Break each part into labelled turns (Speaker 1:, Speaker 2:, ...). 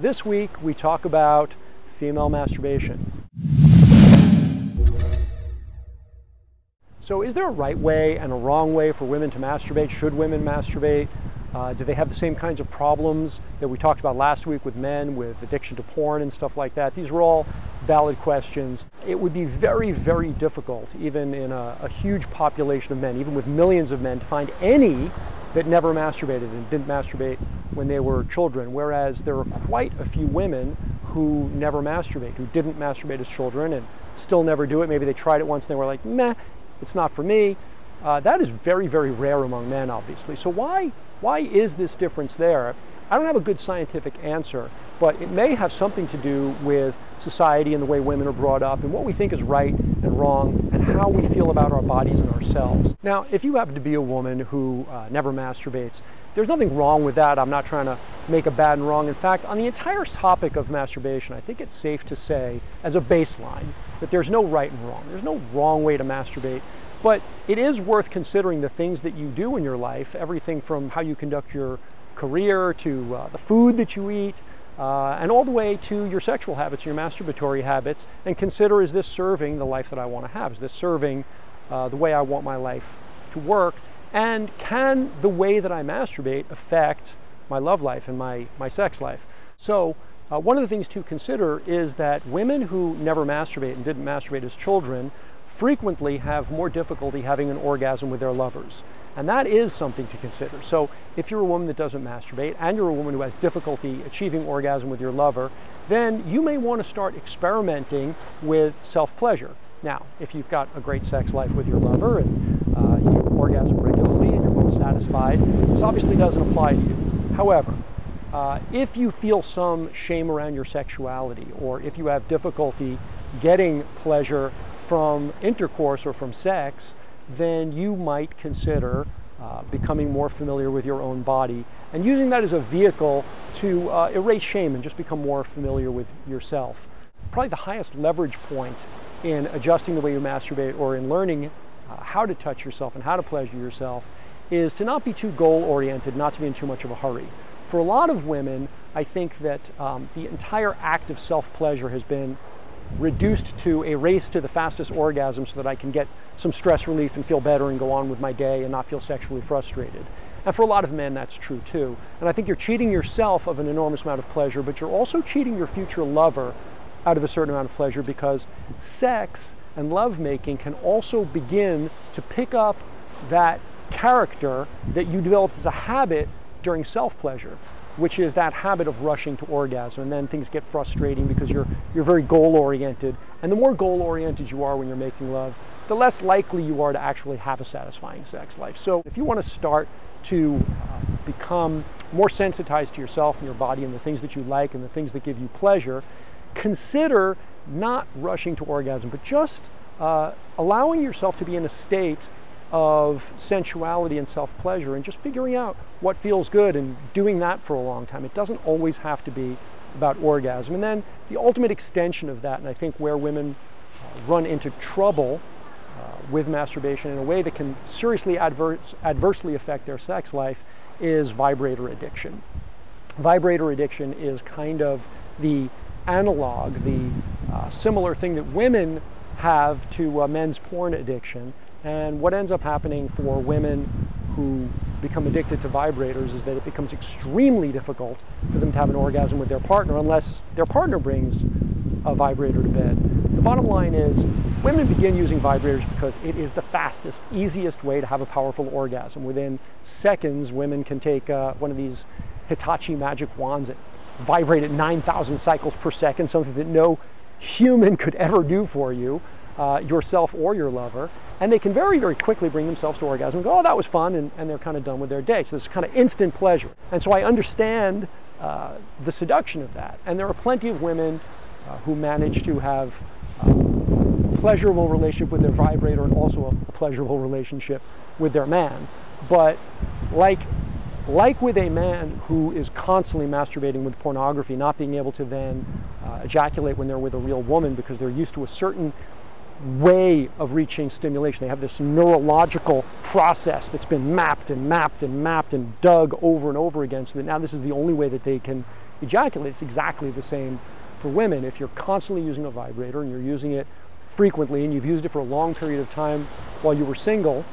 Speaker 1: This week we talk about female masturbation. So is there a right way and a wrong way for women to masturbate? Should women masturbate? Uh, do they have the same kinds of problems that we talked about last week with men, with addiction to porn and stuff like that? These are all valid questions. It would be very, very difficult, even in a, a huge population of men, even with millions of men, to find any that never masturbated and didn't masturbate when they were children, whereas there are quite a few women who never masturbate, who didn't masturbate as children and still never do it. Maybe they tried it once and they were like, meh, it's not for me. Uh, that is very, very rare among men, obviously. So why, why is this difference there? I don't have a good scientific answer, but it may have something to do with society and the way women are brought up and what we think is right wrong and how we feel about our bodies and ourselves. Now, if you happen to be a woman who uh, never masturbates, there's nothing wrong with that. I'm not trying to make a bad and wrong. In fact, on the entire topic of masturbation, I think it's safe to say, as a baseline, that there's no right and wrong. There's no wrong way to masturbate. But it is worth considering the things that you do in your life, everything from how you conduct your career to uh, the food that you eat, uh, and all the way to your sexual habits, your masturbatory habits, and consider is this serving the life that I want to have? Is this serving uh, the way I want my life to work? And can the way that I masturbate affect my love life and my, my sex life? So, uh, one of the things to consider is that women who never masturbate and didn't masturbate as children frequently have more difficulty having an orgasm with their lovers. And that is something to consider. So if you're a woman that doesn't masturbate and you're a woman who has difficulty achieving orgasm with your lover, then you may want to start experimenting with self-pleasure. Now, if you've got a great sex life with your lover and uh, you orgasm regularly and you're both satisfied, this obviously doesn't apply to you. However, uh, if you feel some shame around your sexuality or if you have difficulty getting pleasure from intercourse or from sex, then you might consider uh, becoming more familiar with your own body and using that as a vehicle to uh, erase shame and just become more familiar with yourself. Probably the highest leverage point in adjusting the way you masturbate or in learning uh, how to touch yourself and how to pleasure yourself is to not be too goal oriented, not to be in too much of a hurry. For a lot of women, I think that um, the entire act of self pleasure has been reduced to a race to the fastest orgasm so that I can get some stress relief and feel better and go on with my day and not feel sexually frustrated. And for a lot of men, that's true too. And I think you're cheating yourself of an enormous amount of pleasure, but you're also cheating your future lover out of a certain amount of pleasure because sex and lovemaking can also begin to pick up that character that you developed as a habit during self pleasure which is that habit of rushing to orgasm. And then things get frustrating because you're, you're very goal oriented. And the more goal oriented you are when you're making love, the less likely you are to actually have a satisfying sex life. So if you want to start to uh, become more sensitized to yourself and your body and the things that you like and the things that give you pleasure, consider not rushing to orgasm, but just uh, allowing yourself to be in a state of sensuality and self pleasure and just figuring out what feels good and doing that for a long time. It doesn't always have to be about orgasm. And then the ultimate extension of that, and I think where women uh, run into trouble with masturbation in a way that can seriously adverse, adversely affect their sex life, is vibrator addiction. Vibrator addiction is kind of the analog, the uh, similar thing that women have to uh, men's porn addiction and what ends up happening for women who become addicted to vibrators is that it becomes extremely difficult for them to have an orgasm with their partner unless their partner brings a vibrator to bed. The bottom line is women begin using vibrators because it is the fastest, easiest way to have a powerful orgasm. Within seconds, women can take uh, one of these Hitachi magic wands and vibrate at 9,000 cycles per second, something that no human could ever do for you uh, yourself or your lover, and they can very, very quickly bring themselves to orgasm and go, oh, that was fun, and, and they're kind of done with their day. So it's kind of instant pleasure. And so I understand uh, the seduction of that. And there are plenty of women uh, who manage to have pleasurable relationship with their vibrator and also a pleasurable relationship with their man. But like like with a man who is constantly masturbating with pornography, not being able to then uh, ejaculate when they're with a real woman because they're used to a certain way of reaching stimulation. They have this neurological process that's been mapped and mapped and mapped and dug over and over again so that now this is the only way that they can ejaculate. It's exactly the same for women. If you're constantly using a vibrator and you're using it frequently and you've used it for a long period of time while you were single,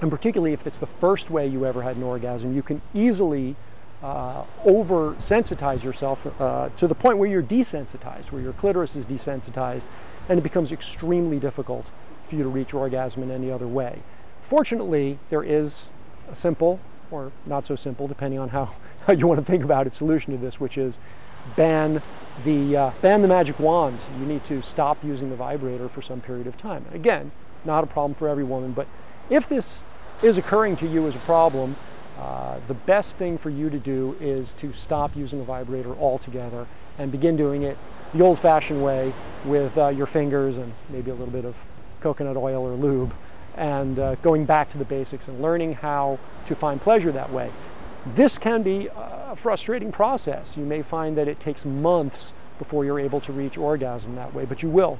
Speaker 1: and particularly if it's the first way you ever had an orgasm, you can easily uh, over sensitize yourself uh, to the point where you're desensitized, where your clitoris is desensitized, and it becomes extremely difficult for you to reach orgasm in any other way. Fortunately, there is a simple or not so simple, depending on how, how you want to think about it, solution to this, which is ban the, uh, ban the magic wand. You need to stop using the vibrator for some period of time. Again, not a problem for every woman, but if this is occurring to you as a problem, uh, the best thing for you to do is to stop using a vibrator altogether and begin doing it the old-fashioned way with uh, your fingers and maybe a little bit of coconut oil or lube and uh, going back to the basics and learning how to find pleasure that way. This can be a frustrating process. You may find that it takes months before you're able to reach orgasm that way, but you will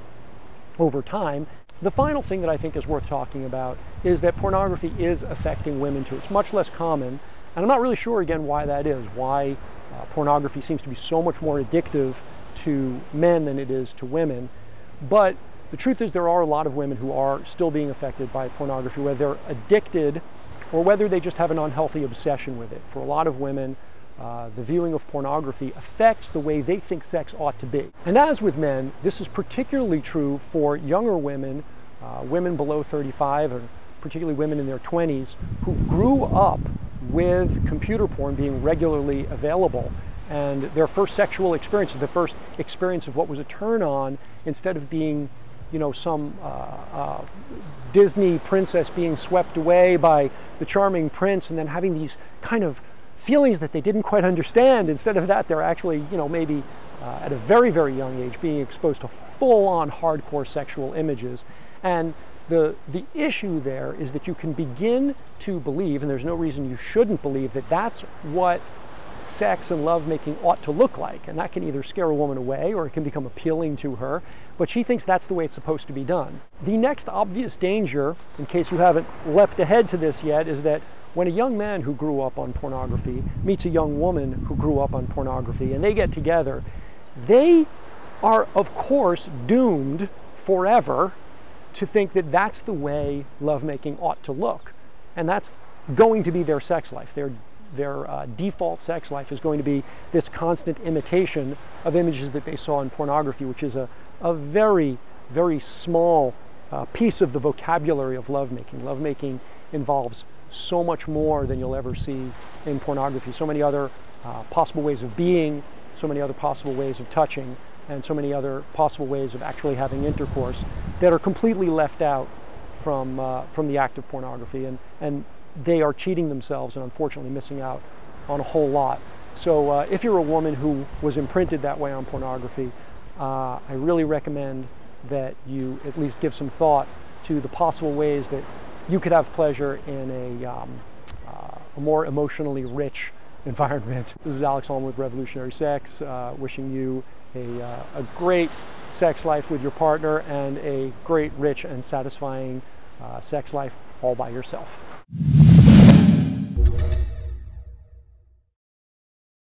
Speaker 1: over time. The final thing that I think is worth talking about is that pornography is affecting women too. It's much less common, and I'm not really sure again why that is, why uh, pornography seems to be so much more addictive to men than it is to women. But the truth is there are a lot of women who are still being affected by pornography, whether they're addicted or whether they just have an unhealthy obsession with it. For a lot of women, uh, the viewing of pornography affects the way they think sex ought to be. And as with men, this is particularly true for younger women, uh, women below 35, and particularly women in their 20s, who grew up with computer porn being regularly available. And their first sexual experience, the first experience of what was a turn on, instead of being you know, some uh, uh, Disney princess being swept away by the charming prince and then having these kind of feelings that they didn't quite understand. Instead of that, they're actually, you know, maybe uh, at a very, very young age being exposed to full-on hardcore sexual images. And the, the issue there is that you can begin to believe, and there's no reason you shouldn't believe, that that's what sex and lovemaking ought to look like. And that can either scare a woman away or it can become appealing to her. But she thinks that's the way it's supposed to be done. The next obvious danger, in case you haven't leapt ahead to this yet, is that when a young man who grew up on pornography meets a young woman who grew up on pornography and they get together, they are, of course, doomed forever to think that that's the way lovemaking ought to look. And that's going to be their sex life. They're their uh, default sex life is going to be this constant imitation of images that they saw in pornography, which is a, a very, very small uh, piece of the vocabulary of lovemaking. Lovemaking involves so much more than you'll ever see in pornography. So many other uh, possible ways of being, so many other possible ways of touching, and so many other possible ways of actually having intercourse that are completely left out from, uh, from the act of pornography. And, and they are cheating themselves and unfortunately missing out on a whole lot. So uh, if you're a woman who was imprinted that way on pornography, uh, I really recommend that you at least give some thought to the possible ways that you could have pleasure in a, um, uh, a more emotionally rich environment. This is Alex Allman with Revolutionary Sex, uh, wishing you a, uh, a great sex life with your partner and a great, rich, and satisfying uh, sex life all by yourself.